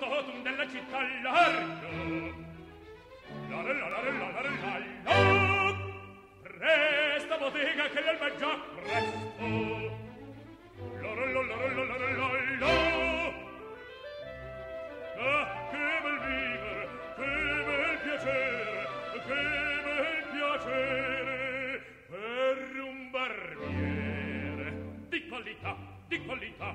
totum della città largo. La la la la la la la la Presto bottega che l'alba già presto. La la la la la la la la la Ah, che bel vivere, che bel piacere, che bel piacere per un barbiere di qualità, di qualità.